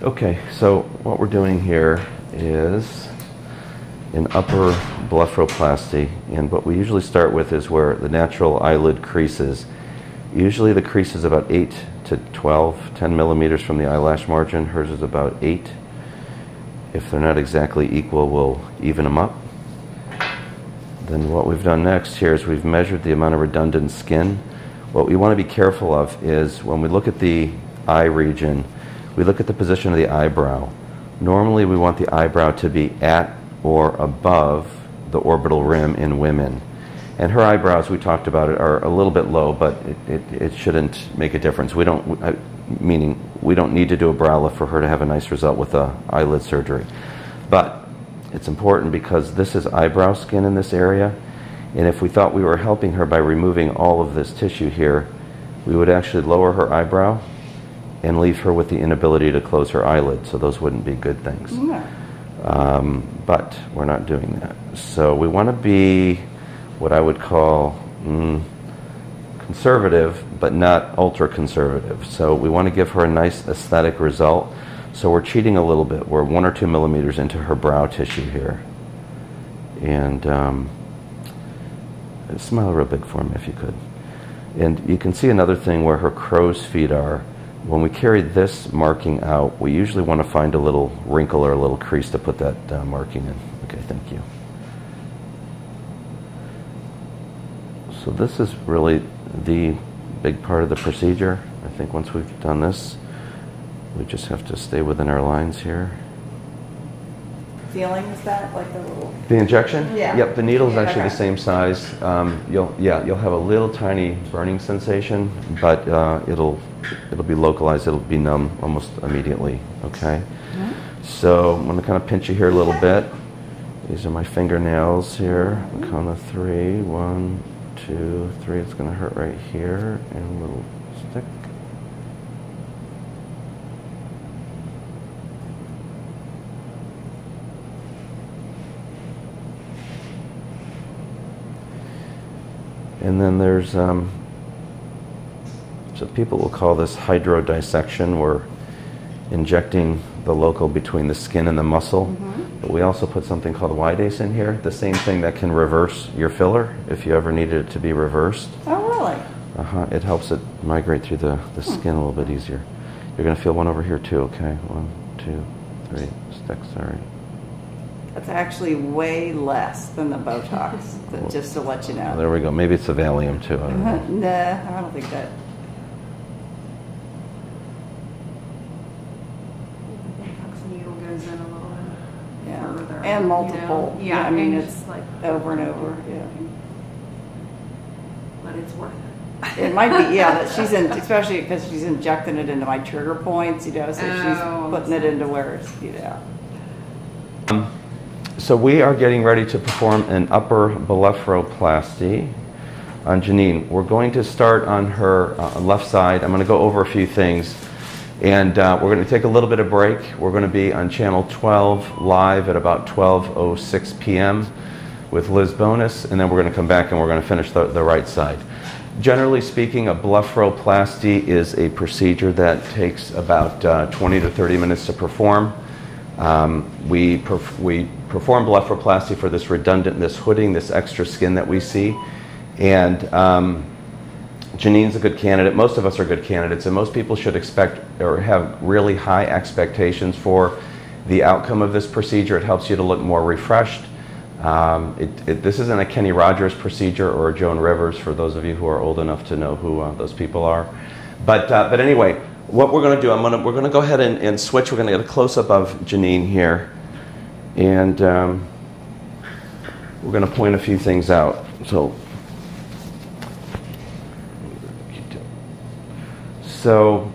Okay, so what we're doing here is an upper blepharoplasty, and what we usually start with is where the natural eyelid creases. Usually the crease is about 8 to 12, 10 millimeters from the eyelash margin. Hers is about 8. If they're not exactly equal, we'll even them up. Then what we've done next here is we've measured the amount of redundant skin. What we want to be careful of is when we look at the eye region, we look at the position of the eyebrow. Normally we want the eyebrow to be at or above the orbital rim in women. And her eyebrows, we talked about it, are a little bit low, but it, it, it shouldn't make a difference. We don't, meaning we don't need to do a brow lift for her to have a nice result with a eyelid surgery. But it's important because this is eyebrow skin in this area. And if we thought we were helping her by removing all of this tissue here, we would actually lower her eyebrow and leave her with the inability to close her eyelid. So those wouldn't be good things. Yeah. Um, but we're not doing that. So we want to be what I would call mm, conservative, but not ultra conservative. So we want to give her a nice aesthetic result. So we're cheating a little bit. We're one or two millimeters into her brow tissue here. And um, smile real big for me if you could. And you can see another thing where her crow's feet are. When we carry this marking out, we usually want to find a little wrinkle or a little crease to put that uh, marking in. Okay, thank you. So this is really the big part of the procedure. I think once we've done this, we just have to stay within our lines here. Feeling is that like the little. The injection? Yeah. Yep, the needle is Yeah, actually the same size. Um, you'll, yeah, you'll have a little tiny burning sensation, but uh, it'll, it'll be localized. It'll be numb almost immediately. Okay. Mm-hmm. So I'm going to kind of pinch you here a little bit. These are my fingernails here. Count of three. One, two, three. It's going to hurt right here, and a little stick. And then there's, um, so people will call this hydrodissection. We're injecting the local between the skin and the muscle. Mm-hmm. But we also put something called Wydase in here, the same thing that can reverse your filler if you ever needed it to be reversed. Oh, really? Uh-huh. It helps it migrate through the, the skin a little bit easier. You're going to feel one over here too, okay? One, two, three. Stick, sorry. That's actually way less than the Botox, but just to let you know. There we go. Maybe it's the Valium too. I don't know. Nah, I don't think that. Botox needle goes in a little bit Yeah. further. And you multiple. know? Yeah, I mean, and it's just like over and over, yeah. But it's worth it. It might be, yeah, that she's in, especially because she's injecting it into my trigger points, you know, so Oh, she's putting it into where it's, you know. So we are getting ready to perform an upper blepharoplasty on Janine. We're going to start on her uh, left side. I'm going to go over a few things. And uh, we're going to take a little bit of break. We're going to be on channel 12 live at about 12.06 p.m. with Liz Bonis. And then we're going to come back and we're going to finish the, the right side. Generally speaking, a blepharoplasty is a procedure that takes about uh, 20 to 30 minutes to perform. Um, we, perf- we perform blepharoplasty for this redundant, this hooding, this extra skin that we see. And um, Janine's a good candidate. Most of us are good candidates, and most people should expect or have really high expectations for the outcome of this procedure. It helps you to look more refreshed. Um, it, it, this isn't a Kenny Rogers procedure or a Joan Rivers for those of you who are old enough to know who uh, those people are. But, uh, but anyway, what we're going to do, I'm gonna, we're going to go ahead and, and switch. We're going to get a close up of Janine here. And um, we're going to point a few things out. So, so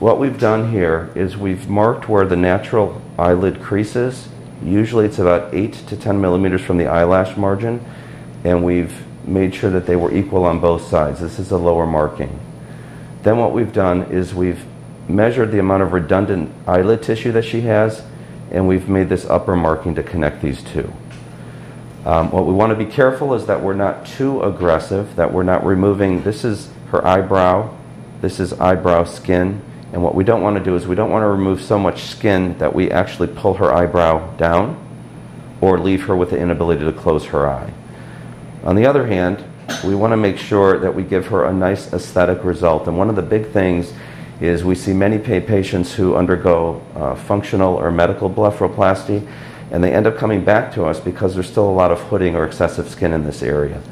what we've done here is we've marked where the natural eyelid creases. Usually it's about 8 to 10 millimeters from the eyelash margin. And we've made sure that they were equal on both sides. This is a lower marking. Then what we've done is we've measured the amount of redundant eyelid tissue that she has, and we've made this upper marking to connect these two. Um, what we want to be careful is that we're not too aggressive, that we're not removing, this is her eyebrow, this is eyebrow skin, And what we don't want to do is we don't want to remove so much skin that we actually pull her eyebrow down or leave her with the inability to close her eye. On the other hand, we want to make sure that we give her a nice aesthetic result. And one of the big things is we see many patients who undergo uh, functional or medical blepharoplasty and they end up coming back to us because there's still a lot of hooding or excessive skin in this area.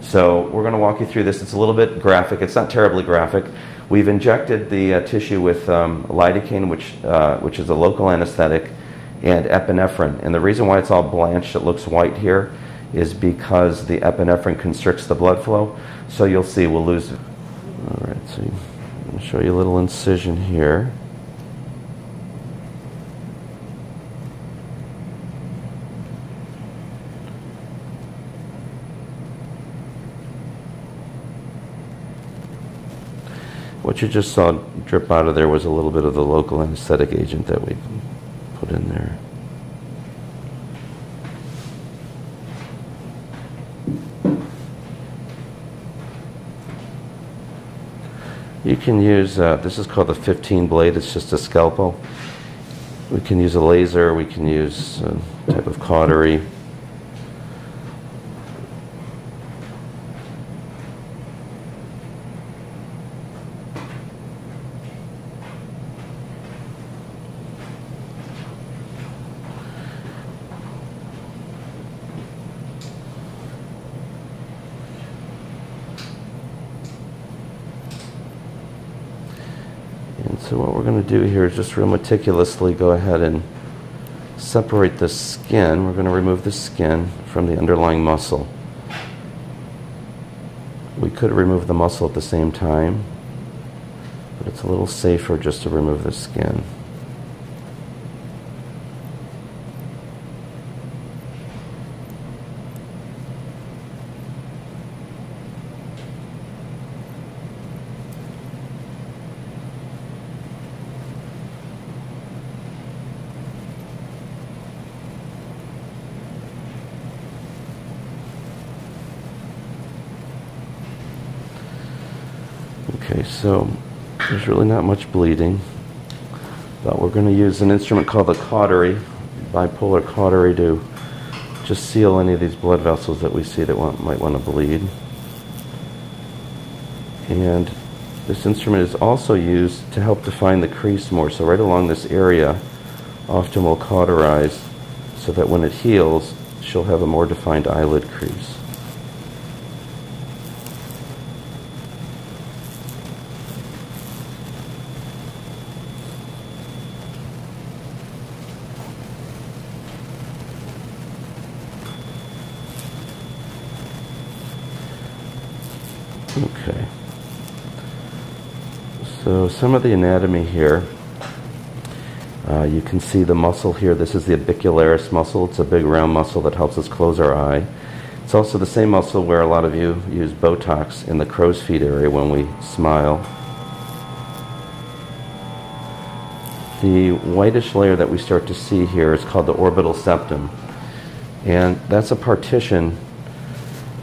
So we're going to walk you through this. It's a little bit graphic. It's not terribly graphic. We've injected the uh, tissue with um, lidocaine, which, uh, which is a local anesthetic, and epinephrine. And the reason why it's all blanched, it looks white here, is because the epinephrine constricts the blood flow. So you'll see we'll lose it. All right, so I'll show you a little incision here. What you just saw drip out of there was a little bit of the local anesthetic agent that we put in there. You can use, uh, this is called the 15 blade, it's just a scalpel. We can use a laser, we can use a type of cautery. And so what we're going to do here is just real meticulously go ahead and separate the skin. We're going to remove the skin from the underlying muscle. We could remove the muscle at the same time, but it's a little safer just to remove the skin. Okay, so there's really not much bleeding, but we're going to use an instrument called the cautery, bipolar cautery, to just seal any of these blood vessels that we see that want, might want to bleed. And this instrument is also used to help define the crease more. So right along this area, often we'll cauterize so that when it heals, she'll have a more defined eyelid crease. Okay. So some of the anatomy here. Uh, you can see the muscle here. This is the orbicularis muscle. It's a big round muscle that helps us close our eye. It's also the same muscle where a lot of you use Botox in the crow's feet area when we smile. The whitish layer that we start to see here is called the orbital septum. And that's a partition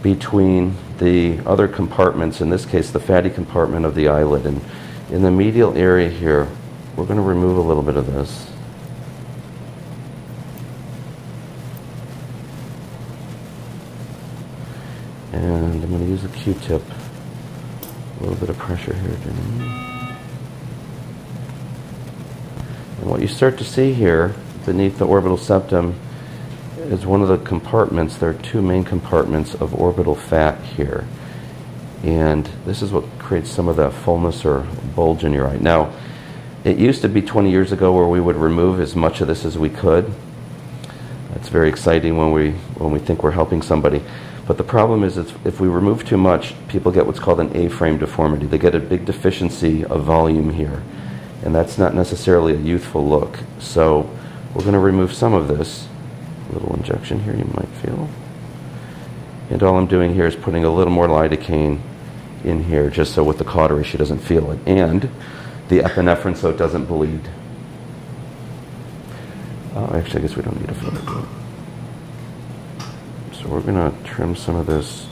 between the other compartments, in this case the fatty compartment of the eyelid. And in the medial area here, we're going to remove a little bit of this. And I'm going to use a Q-tip. A little bit of pressure here. And what you start to see here beneath the orbital septum is one of the compartments. There are two main compartments of orbital fat here. And this is what creates some of the fullness or bulge in your eye. Now, it used to be 20 years ago where we would remove as much of this as we could. It's very exciting when we, when we think we're helping somebody. But the problem is if we remove too much, people get what's called an A-frame deformity. They get a big deficiency of volume here. And that's not necessarily a youthful look. So we're going to remove some of this little injection here you might feel. And all I'm doing here is putting a little more lidocaine in here just so with the cautery she doesn't feel it. And the epinephrine so it doesn't bleed. Oh, actually, I guess we don't need a filter. So we're going to trim some of this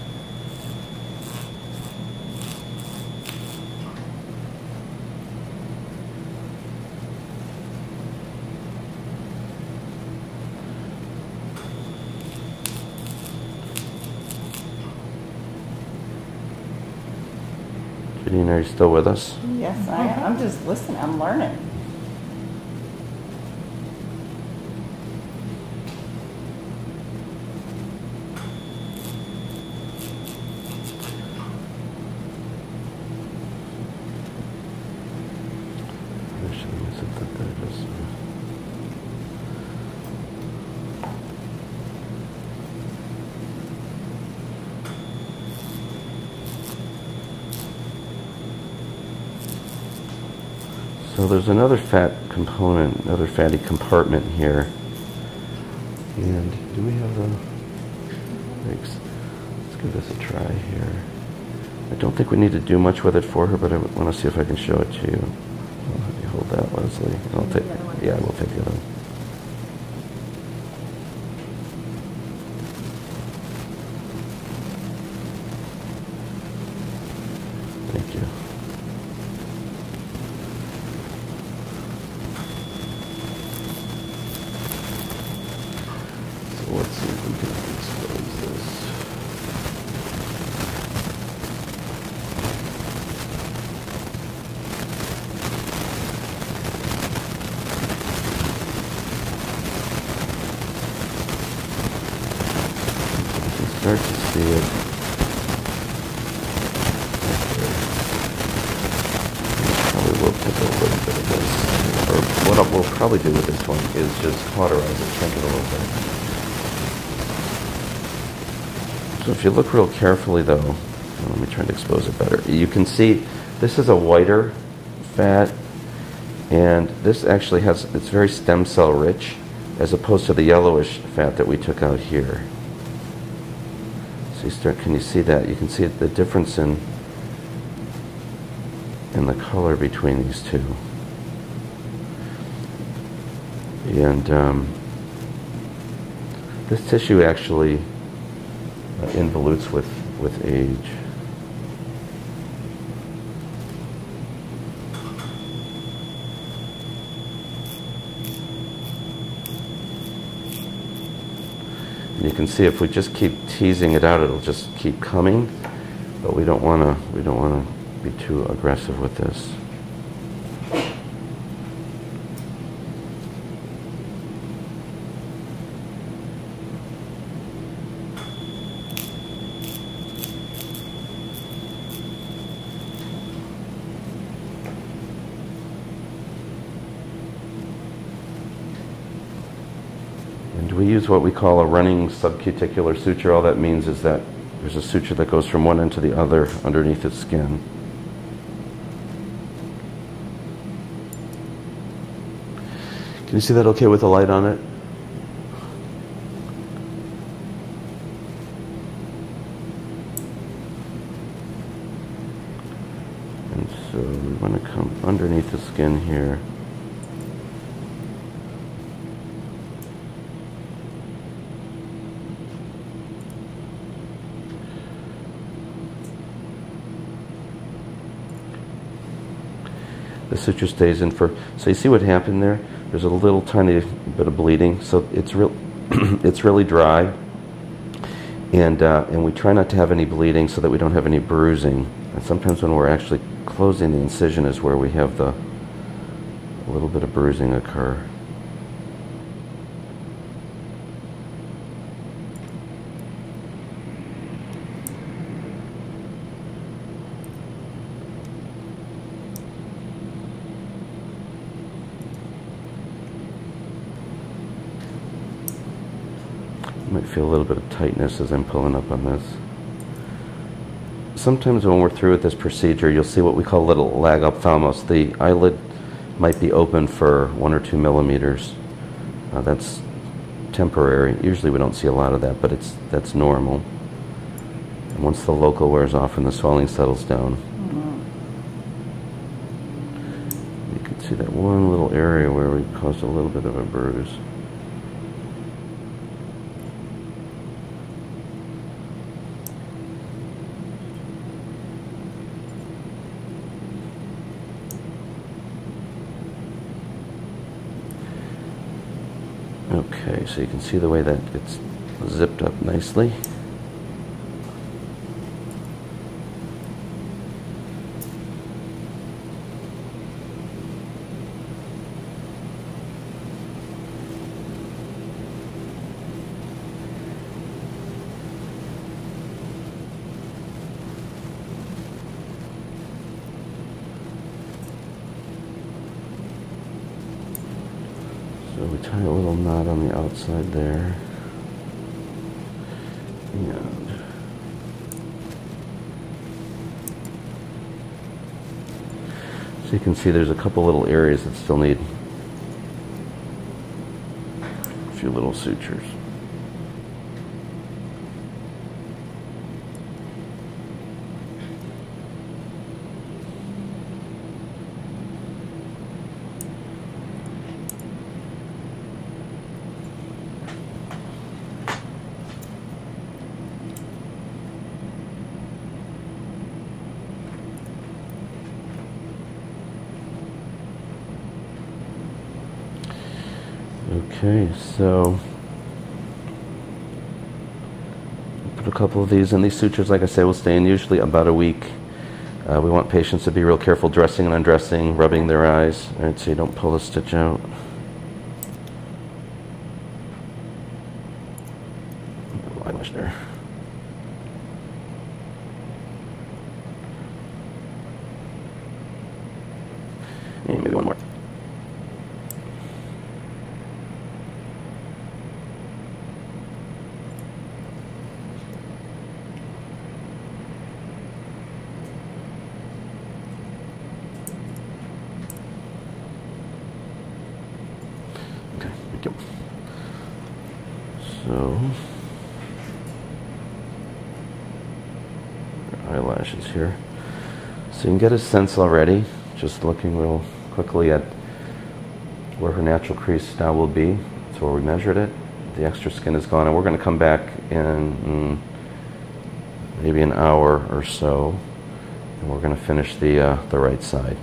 Janine, are you still with us? Yes, I am. I'm just listening. I'm learning. Actually, is it that they're just, uh, So there's another fat component, another fatty compartment here. And do we have a... thanks. Let's give this a try here. I don't think we need to do much with it for her, but I want to see if I can show it to you. I'll have you hold that, Leslie. I'll take, yeah, we'll take the other one. Start to see it. Probably will a little bit of this. Or what we'll probably do with this one is just cauterize it, shrink it a little bit. So if you look real carefully though, let me try to expose it better. You can see this is a whiter fat and this actually has, it's very stem cell rich as opposed to the yellowish fat that we took out here. Can you see that? You can see the difference in, in the color between these two. And um, this tissue actually uh, involutes with, with age. And you can see if we just keep teasing it out, it'll just keep coming. But we don't want to, we don't want to be too aggressive with this. And we use what we call a running subcuticular suture. All that means is that there's a suture that goes from one end to the other underneath its skin. Can you see that okay with the light on it? And so we want to come underneath the skin here. The suture stays in for. So you see what happened there? There's a little tiny bit of bleeding. So it's real. it's really dry, and uh, and we try not to have any bleeding so that we don't have any bruising. And sometimes when we're actually closing the incision is where we have the a little bit of bruising occur. You might feel a little bit of tightness as I'm pulling up on this. Sometimes when we're through with this procedure, you'll see what we call little lagophthalmos. The eyelid might be open for one or two millimeters. Uh, that's temporary. Usually we don't see a lot of that, but it's that's normal. And once the local wears off and the swelling settles down, you can see that one little area where we caused a little bit of a bruise. Okay, so you can see the way that gets zipped up nicely. A little knot on the outside there. And so you can see there's a couple little areas that still need a few little sutures. Okay, so put a couple of these in. These sutures, like I say, will stay in usually about a week. Uh, we want patients to be real careful dressing and undressing, rubbing their eyes, right, so you don't pull a stitch out. Eyelash there. And maybe one more. Okay, thank you. So, eyelashes here. So you can get a sense already, just looking real quickly at where her natural crease now will be. That's where we measured it. The extra skin is gone, and we're going to come back in mm, maybe an hour or so, and we're going to finish the uh, the right side.